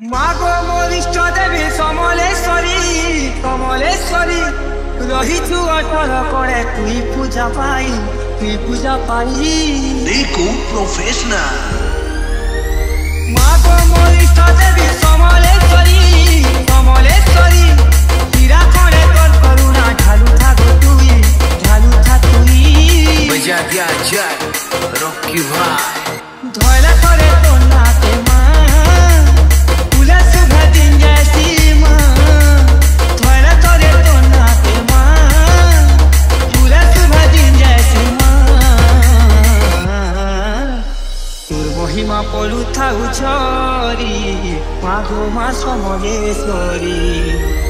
মাগো বরিষ্ঠ দেবী সমলেশ্বরী কমলেশ্বরী রহিছু অটল করে তুই পূজা পাই তুই পূজা পাই। দেখো প্রফেশনাল মাগো বরিষ্ঠ দেবী সমলেশ্বরী কমলেশ্বরী তীরা করে তোর করুণা ঢালু থাকো তুই ঢালু থাক তুই। বেজা দিয়া যায় রকি ভাই। ମହିମା ପଡ଼ୁଥାଉ ଛରି ମାଘ ମାସ ମଗେଶ୍ୱରୀ